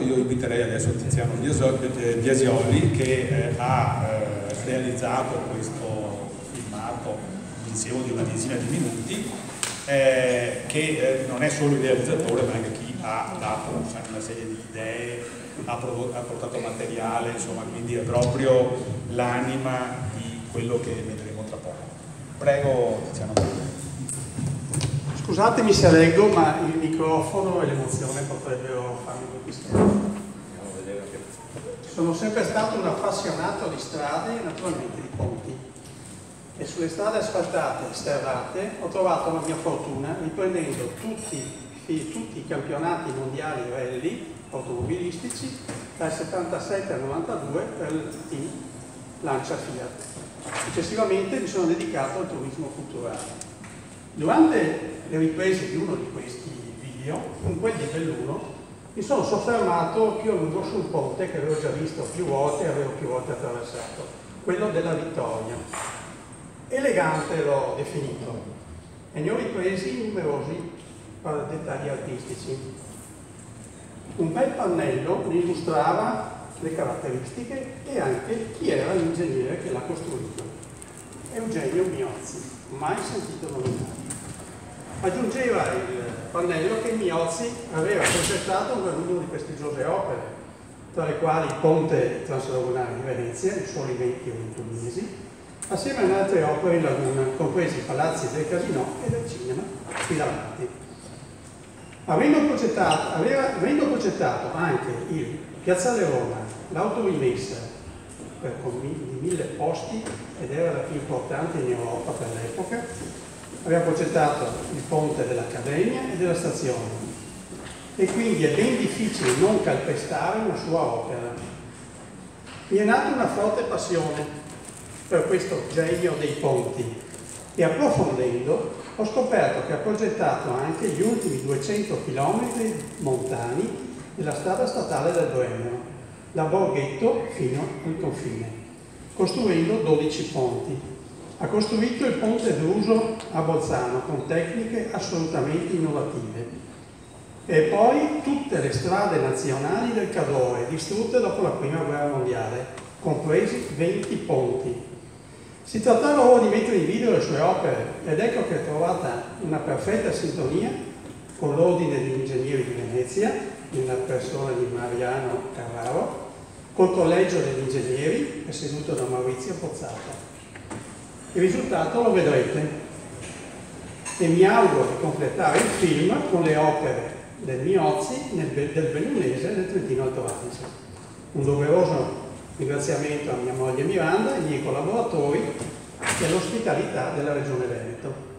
io inviterei adesso Tiziano Biasioli che eh, ha eh, realizzato questo filmato dicevo di una decina di minuti eh, che non è solo il realizzatore ma anche chi ha dato una serie di idee, ha, ha portato materiale, insomma quindi è proprio l'anima di quello che vedremo tra poco. Prego Tiziano. Scusatemi se leggo ma il microfono e l'emozione potrebbero farmi conquistare. Sono sempre stato un appassionato di strade e naturalmente di ponti e sulle strade asfaltate e sterrate ho trovato la mia fortuna riprendendo tutti, tutti i campionati mondiali rally automobilistici dal 77 al 92 per il team Lancia Fiat. Successivamente mi sono dedicato al turismo culturale. Durante le riprese di uno di questi video, con quelli di Belluno, mi sono soffermato più a lungo sul ponte che avevo già visto più volte e avevo più volte attraversato, quello della Vittoria. Elegante l'ho definito e ne ho ripresi numerosi dettagli artistici. Un bel pannello ne illustrava le caratteristiche e anche chi era l'ingegnere che l'ha costruito. Eugenio Miozzi, mai sentito nominare aggiungeva il pannello che Miozzi aveva progettato un numero di prestigiose opere, tra le quali il ponte translagunare di Venezia, 20 o 21 mesi, assieme ad altre opere in laguna, compresi i palazzi del casino e del cinema qui davanti. Avendo progettato, aveva, avendo progettato anche il Piazzale Roma, l'autorimessa di mille posti ed era la più importante in Europa per l'epoca, aveva progettato il ponte dell'Accademia e della stazione. E quindi è ben difficile non calpestare una sua opera. Mi è nata una forte passione per questo genio dei ponti e approfondendo ho scoperto che ha progettato anche gli ultimi 200 km montani della strada statale del Brennero, da Borghetto fino al confine, costruendo 12 ponti ha costruito il ponte d'uso a Bolzano con tecniche assolutamente innovative. E poi tutte le strade nazionali del Cadore, distrutte dopo la Prima Guerra Mondiale, compresi 20 ponti. Si trattava ora di mettere in video le sue opere ed ecco che è trovata una perfetta sintonia con l'Ordine degli Ingegneri di Venezia, nella persona di Mariano Carraro, col Collegio degli Ingegneri, presieduto da Maurizio Pozzato. Il risultato lo vedrete e mi auguro di completare il film con le opere del Miozzi, del Bellunese e del Trentino Alto Adige. Un doveroso ringraziamento a mia moglie Miranda, ai miei collaboratori e all'ospitalità della Regione Veneto.